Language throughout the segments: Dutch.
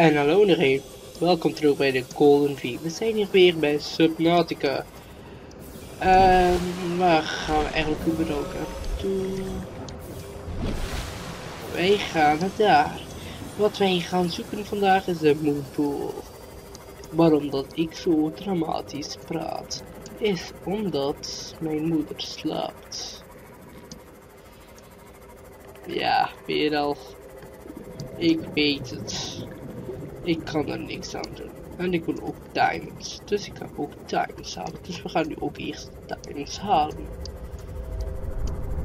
En hallo iedereen, welkom terug bij de Golden V. We zijn hier weer bij Subnautica. En waar gaan we eigenlijk over ook toe? Wij gaan naar daar. Wat wij gaan zoeken vandaag is de Moonpool. Waarom dat ik zo dramatisch praat, is omdat mijn moeder slaapt. Ja, weer al. Ik weet het. Ik kan er niks aan doen. En ik wil ook diamonds. Dus ik kan ook diamonds halen. Dus we gaan nu ook eerst diamonds halen.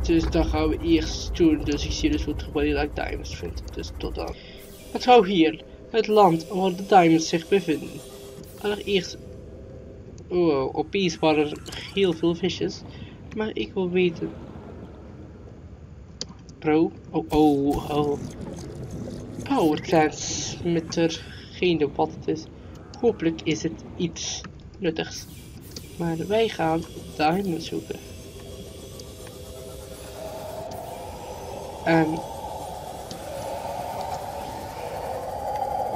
Dus dan gaan we eerst doen. Dus ik zie dus hoe terug wanneer ik diamonds vind. Dus tot dan. Het zou hier. Het land waar de diamonds zich bevinden. Allereerst. Oh, opeens waren er heel veel visjes. Maar ik wil weten. Bro. Oh, oh, oh. Power transmitter. Geen idee wat het is. Hopelijk is het iets nuttigs. Maar wij gaan diamonds zoeken. En...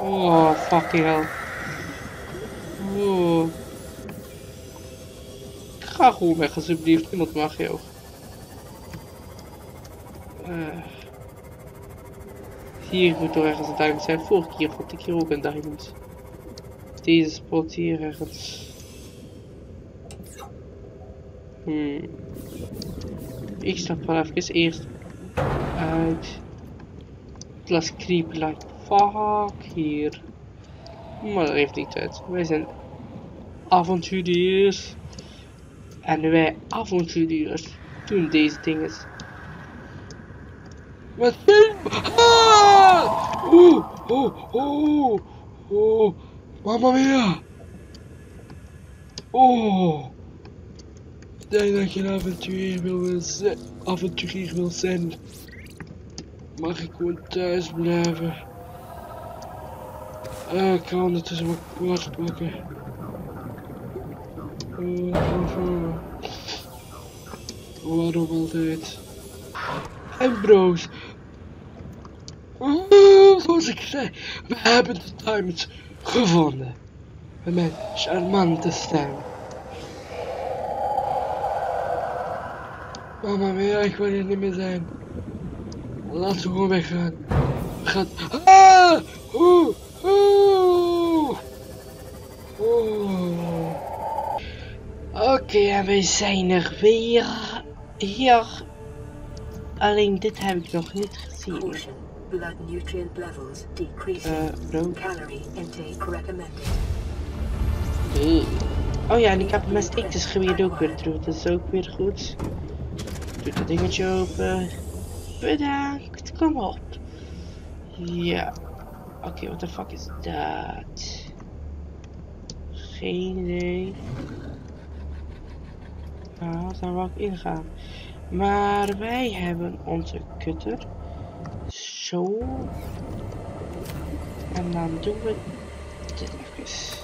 Oh, fucking hell. Oh. Ik ga gewoon weg alsjeblieft. Iemand mag je ook. Uh. Hier moet toch ergens een diamond zijn. Vorige keer vond ik hier ook een diamond. Deze spot hier ergens. Hmm. Ik stap wel even eerst uit. Let's creep like fuck hier. Maar dat heeft niet uit. Wij zijn avonturiers. En wij avonturiers doen deze dingen. Wat? Ah! Oeh, oeh, oeh, oeh. Mamma mia! Oh! Ik denk dat je een avonturier wil zijn. Avonturier wil zijn. Mag ik gewoon thuis blijven? Uh, ik kan ondertussen wat kwart pakken. Oh. Waarom altijd? En broos. Oh, zoals ik zei, we hebben de diamonds gevonden. Met mijn charmante stem. Mama mia, ik wil hier niet meer zijn. Laten we gewoon weggaan. We gaan... Ah! Oké, en we zijn er weer. Hier. Alleen dit heb ik nog niet gezien. Blood nutrient levels decreasing. Uh, bro. Calorie intake recommended. Nee. Oh ja, en ik heb mijn stikjesgebied ook weer terug. Dat is ook weer goed. Doe dat dingetje open. Bedankt, kom op. Ja. Oké, okay, wat de fuck is dat? Geen idee. Nou, daar wil ik ingaan. Maar wij hebben onze kutter. Zo. En dan doen we dit even.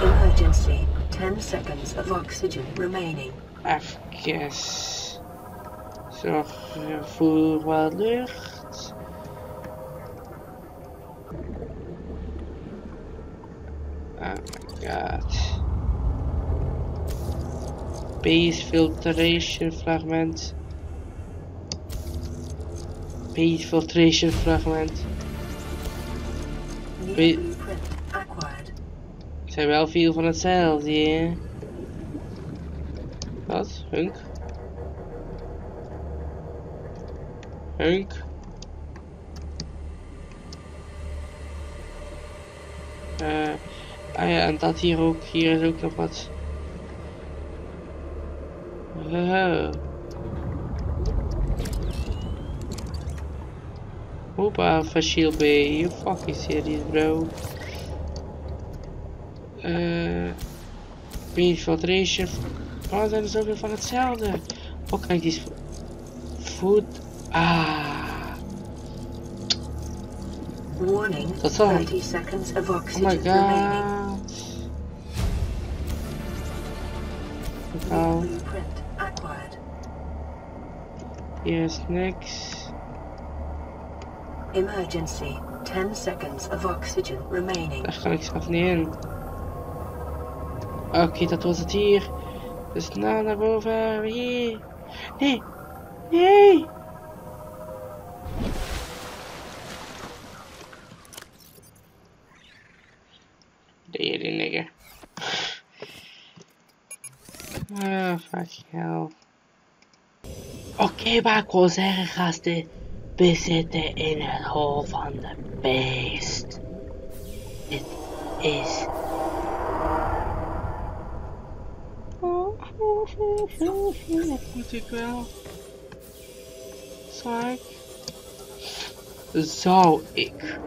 Emergency. 10 seconds of oxygen remaining. Even. Zorg voor wat lucht. Oh my god. Base filtration fragment. Base filtration fragment. Het zijn wel veel van hetzelfde, hè? Wat? Hunk? Hunk? Eh, ah ja, en dat hier ook. Hier is ook nog wat. Oh. Hoppa, Facial B. You fucking serious, bro. Eh... Beach filtration. Oh, dat is ook weer van hetzelfde. Oh, kijk, die. Food... Ah. Warning, That's all. 30 seconds of Oh oxygen my remaining. god. New Nou, blueprint acquired. is niks. Emergency, 10 seconds of oxygen remaining. Daar kan ik zelf niet in. Oké, dat was het hier. Dus nou naar boven. Hier. Nee. Nee. Oké, maar ik wil zeggen, gasten. We zitten in het hol van de beest. Dit is. Moet ik wel? Ik? Zou ik?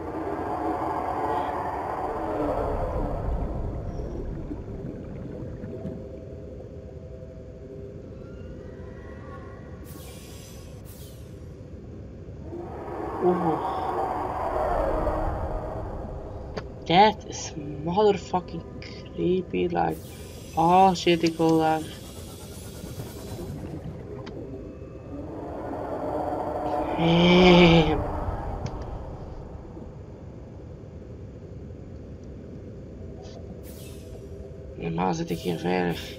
That is motherfucking creepy like. Oh shit, ik wil daar. Uh, Damn. Normaal zit ik hier veilig.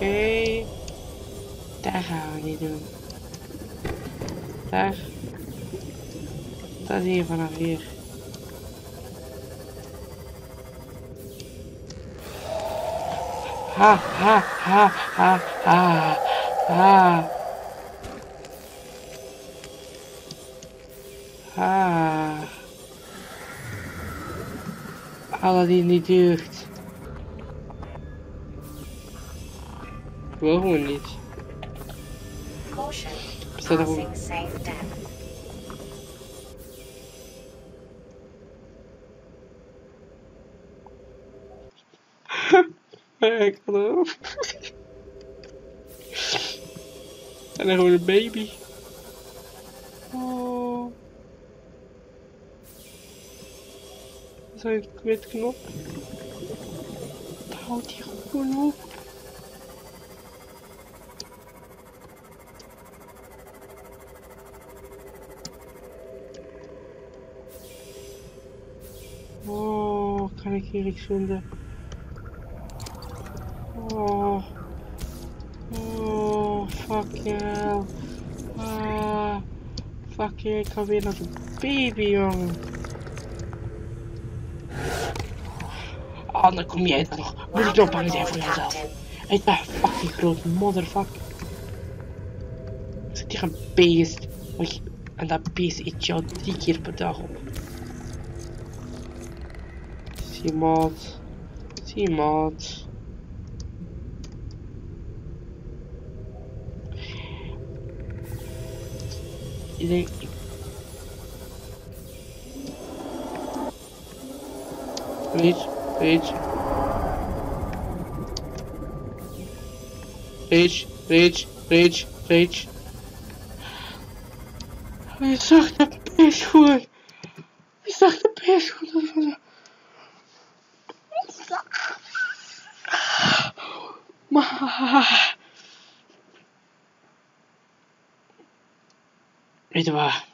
Oké. Daar gaan we niet doen. Daar. Dat is hier vanaf hier. Ha, ha, ha, ha, ha, ha. Ha. Aladdin die deugt. Gewoon niet. Bestaat er ook-. Ik kan. En dan gewoon een baby. Oh. Zijn wit knop. Houd die gewoon op. Vinden? Oh. Oh, fuck hell. Ah. Fuck je, ik ga weer naar de baby, jongen. Dan kom jij dan nog. Moet ik nog bang zijn voor jezelf? Ik ben fucking groot motherfucker. Zit hier een beest. En dat beest eet jou drie keer per dag op. T-Malt. T-Malt. They... Wait, wait. Rage, Rage, Rage, Rage. Ich sag, der Pech holen. Weet je waar?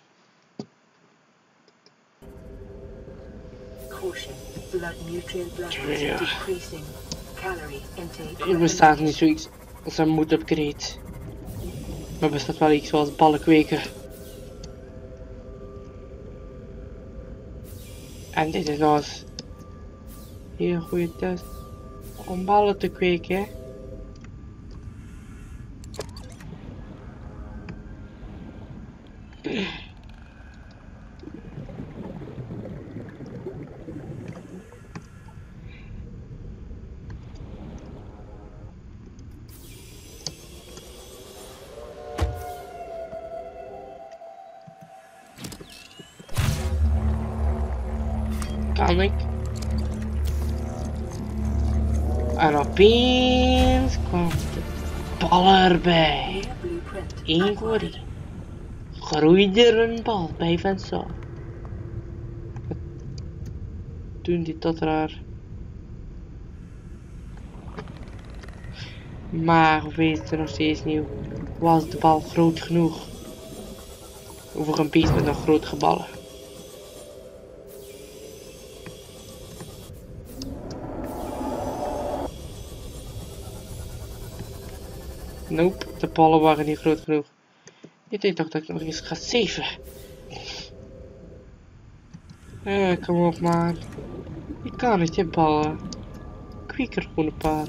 Er bestaat niet zoiets als een moed upgrade. Maar bestaat wel iets zoals ballenkweker. En dit is eens Heel goede test. Om ballen te kweken. Ik? En opeens kwam de bal erbij. Eén voor één. Groeide er een bal bij. Wat doen die dat raar? Maar we weten nog steeds niet, was de bal groot genoeg? Voor een beest met nog grotere ballen. Nope, de ballen waren niet groot genoeg. Ik denk toch dat ik nog eens ga saven. Eh, kom op man. Ik kan niet, je ballen. Er gewoon een paar.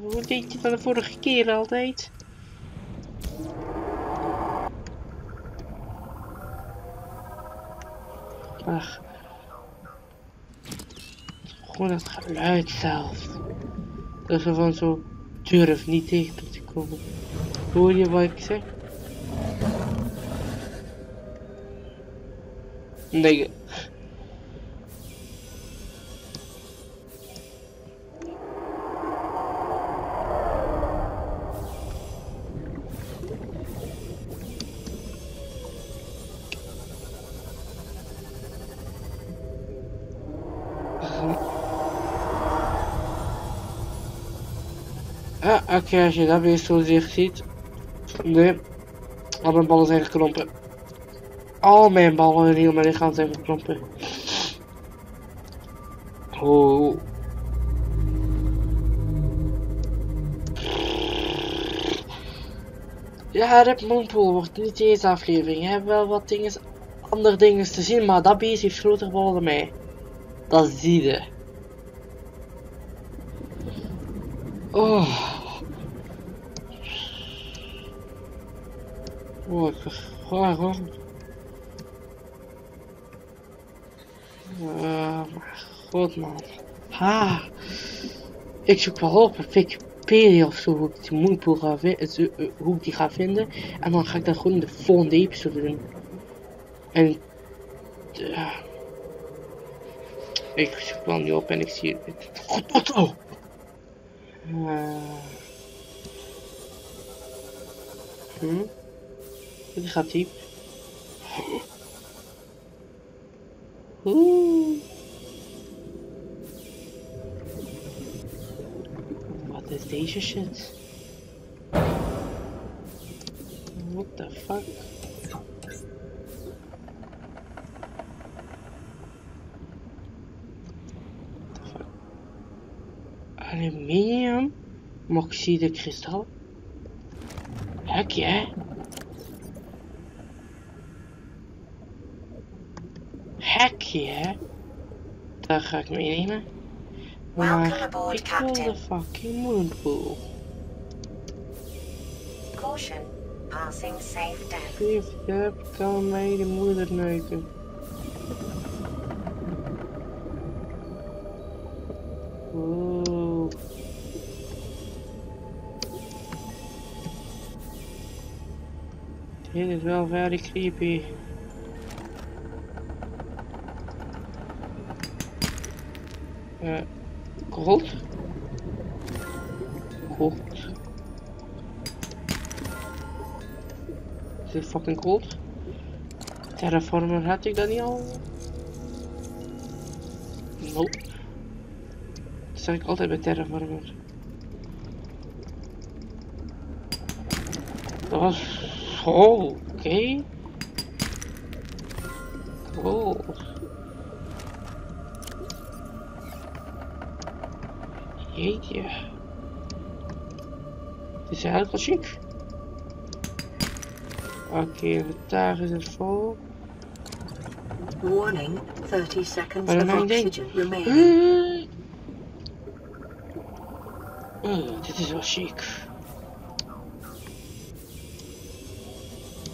Hoe deed je dat de vorige keer altijd? Ach. Gewoon het geluid zelf. Dat van zo durf niet tegen te komen. Hoor je wat ik zeg? Nee. Oké, als je dat weer zo zich ziet. Nee, al mijn ballen zijn gekrompen. Al mijn ballen in heel mijn lichaam zijn gekrompen. Oh. Ja, Rip Moonpool wordt niet deze aflevering. Je hebt wel wat dingen, andere dingen te zien, maar dat beest heeft grotere ballen dan mij. Dat zie je. Oh. Ik waarom? Uh, god man. Ha! Ik zoek wel op op Wikipedia of zo hoe ik die moonpool ga vinden, hoe ik die ga vinden. En dan ga ik dat gewoon in de volgende episode doen. En uh, ik zoek wel niet op en ik zie het. God, wat oh! Uh, hm? Die gaat diep. Oeh. Wat is deze shit? What the fuck? Aluminium? Moxide kristal? Heck Hekje? Daar ga ik meenemen. Welcome Maar aboard, ik wil de Captain. fucking moonpool. Caution. Passing safe depth. Geef je kan mij de moeder neuken. Oeh. Dit is wel very creepy. Eh, gold? Gold. Is dit fucking gold? Terraformer had ik dat niet al? Nope. Dat zeg ik altijd bij Terraformer. Dat was... Oh, oké. Gold. Jeetje. Het is eigenlijk wel chic. Oké, okay, daar is het vol. Warning, 30 seconds of oxygen remaining. Oh, dit is wel chic.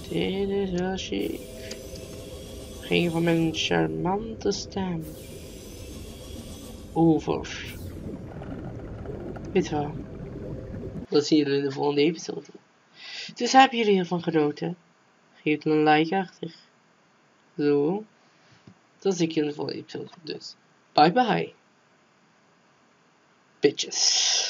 Dit is wel chic. Ging van mijn charmante stem. Over. Weet je wel. Dat zien jullie in de volgende episode. Dus hebben jullie hiervan genoten? Geef een like achter. Zo. Dan zie ik je in de volgende episode. Dus, bye bye. Bitches.